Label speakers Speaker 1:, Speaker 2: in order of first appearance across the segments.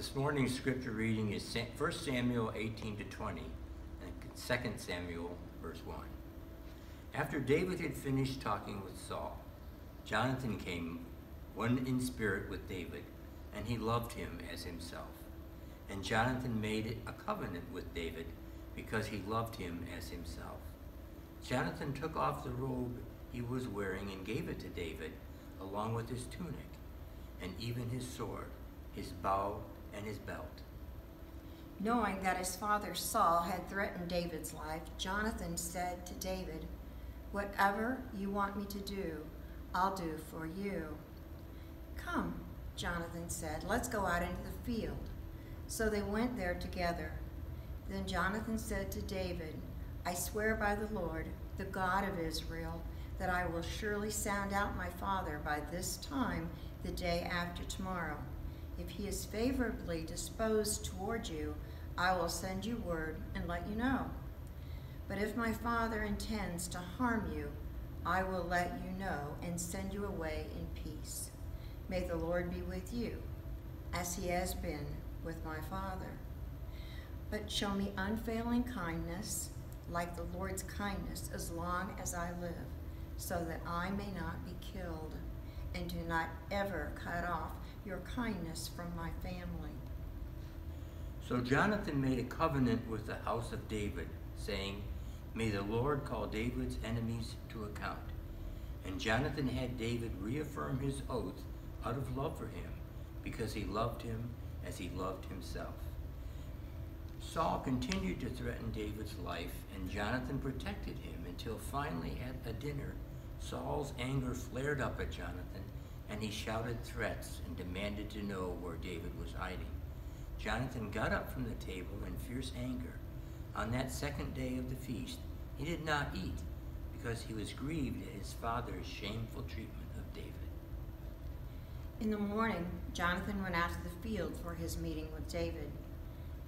Speaker 1: This morning's scripture reading is 1 Samuel 18 to 20 and 2 Samuel verse 1. After David had finished talking with Saul, Jonathan came, one in spirit with David, and he loved him as himself. And Jonathan made a covenant with David because he loved him as himself. Jonathan took off the robe he was wearing and gave it to David, along with his tunic, and even his sword, his bow, and his belt.
Speaker 2: Knowing that his father Saul had threatened David's life, Jonathan said to David, Whatever you want me to do, I'll do for you. Come, Jonathan said, let's go out into the field. So they went there together. Then Jonathan said to David, I swear by the Lord, the God of Israel, that I will surely sound out my father by this time the day after tomorrow. If he is favorably disposed toward you, I will send you word and let you know. But if my father intends to harm you, I will let you know and send you away in peace. May the Lord be with you, as he has been with my father. But show me unfailing kindness, like the Lord's kindness, as long as I live, so that I may not be killed, and do not ever cut off your kindness from my family.
Speaker 1: So Jonathan made a covenant with the house of David, saying, May the Lord call David's enemies to account. And Jonathan had David reaffirm his oath out of love for him, because he loved him as he loved himself. Saul continued to threaten David's life, and Jonathan protected him until finally at a dinner, Saul's anger flared up at Jonathan, and he shouted threats and demanded to know where David was hiding. Jonathan got up from the table in fierce anger. On that second day of the feast, he did not eat because he was grieved at his father's shameful treatment of David.
Speaker 2: In the morning, Jonathan went out to the field for his meeting with David.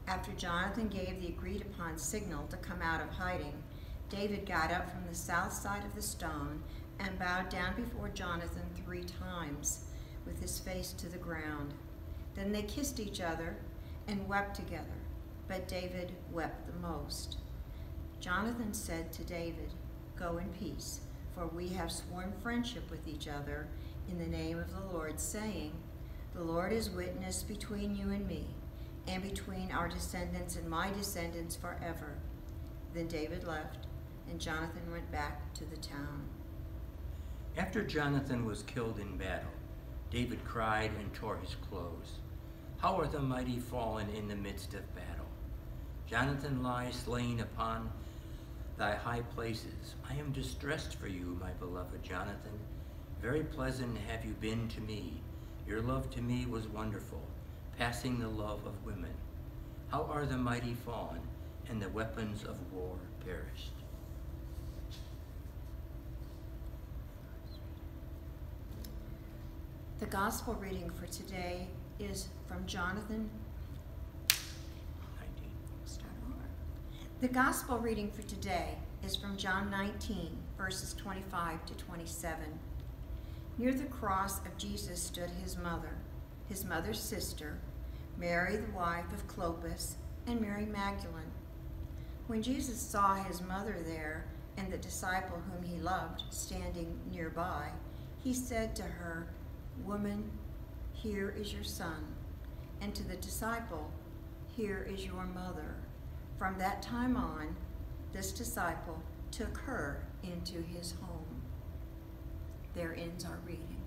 Speaker 2: After Jonathan gave the agreed upon signal to come out of hiding, David got up from the south side of the stone and bowed down before Jonathan three times, with his face to the ground. Then they kissed each other and wept together, but David wept the most. Jonathan said to David, Go in peace, for we have sworn friendship with each other in the name of the Lord, saying, The Lord is witness between you and me, and between our descendants and my descendants forever. Then David left, and Jonathan went back to the town.
Speaker 1: After Jonathan was killed in battle, David cried and tore his clothes. How are the mighty fallen in the midst of battle? Jonathan lies slain upon thy high places. I am distressed for you, my beloved Jonathan. Very pleasant have you been to me. Your love to me was wonderful, passing the love of women. How are the mighty fallen, and the weapons of war perished?
Speaker 2: The gospel reading for today is from Jonathan.
Speaker 1: 19.
Speaker 2: Start over. The gospel reading for today is from John 19, verses 25 to 27. Near the cross of Jesus stood his mother, his mother's sister, Mary, the wife of Clopas, and Mary Magdalene. When Jesus saw his mother there and the disciple whom he loved standing nearby, he said to her, Woman, here is your son. And to the disciple, Here is your mother. From that time on, this disciple took her into his home. There ends our reading.